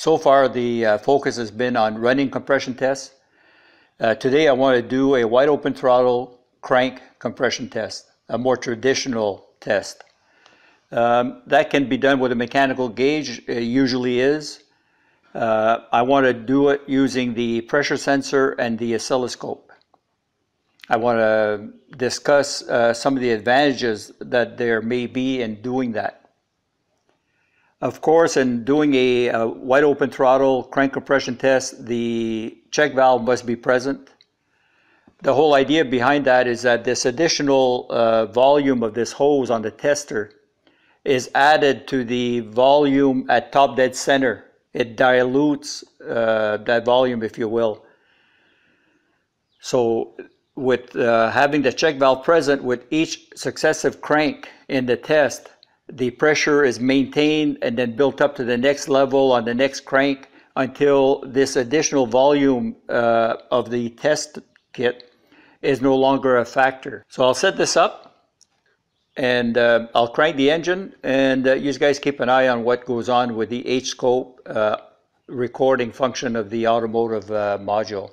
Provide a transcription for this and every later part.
So far, the uh, focus has been on running compression tests. Uh, today, I want to do a wide open throttle crank compression test, a more traditional test. Um, that can be done with a mechanical gauge, it usually is. Uh, I want to do it using the pressure sensor and the oscilloscope. I want to discuss uh, some of the advantages that there may be in doing that. Of course, in doing a, a, wide open throttle crank compression test, the check valve must be present. The whole idea behind that is that this additional uh, volume of this hose on the tester is added to the volume at top dead center. It dilutes uh, that volume, if you will. So with uh, having the check valve present with each successive crank in the test, the pressure is maintained and then built up to the next level on the next crank until this additional volume uh, of the test kit is no longer a factor. So I'll set this up and uh, I'll crank the engine and uh, you guys keep an eye on what goes on with the H-scope uh, recording function of the automotive uh, module.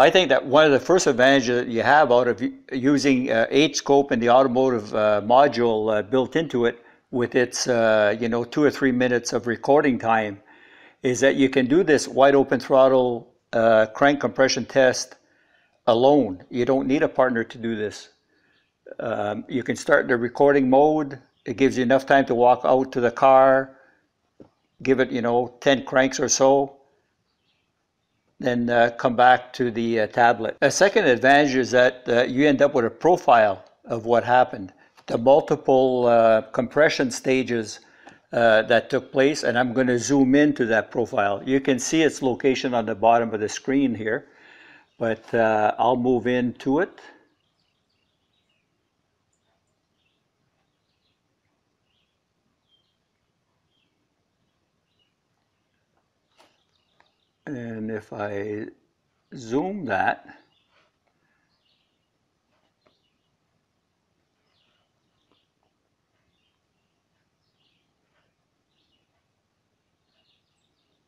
I think that one of the first advantages that you have out of using uh, H-scope and the automotive uh, module uh, built into it with its, uh, you know, two or three minutes of recording time is that you can do this wide open throttle uh, crank compression test alone. You don't need a partner to do this. Um, you can start the recording mode. It gives you enough time to walk out to the car, give it, you know, 10 cranks or so, then uh, come back to the uh, tablet. A second advantage is that uh, you end up with a profile of what happened, the multiple uh, compression stages uh, that took place, and I'm going to zoom into that profile. You can see its location on the bottom of the screen here, but uh, I'll move into it. And if I zoom that,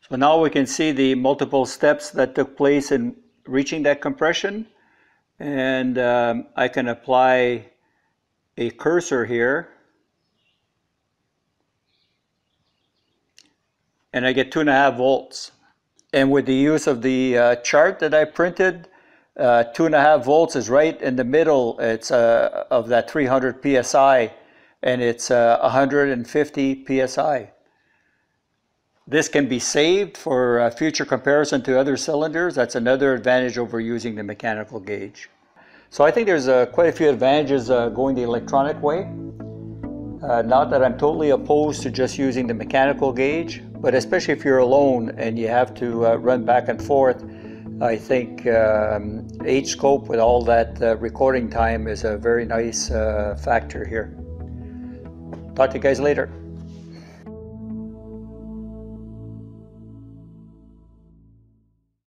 So now we can see the multiple steps that took place in reaching that compression. And um, I can apply a cursor here. And I get two and a half volts. And with the use of the uh, chart that I printed, uh, two and a half volts is right in the middle. It's uh, of that 300 psi, and it's 150 uh, psi. This can be saved for uh, future comparison to other cylinders. That's another advantage over using the mechanical gauge. So I think there's uh, quite a few advantages going the electronic way. not that I'm totally opposed to just using the mechanical gauge, but especially if you're alone and you have to uh, run back and forth, I think um, H-scope with all that uh, recording time is a very nice uh, factor here. Talk to you guys later.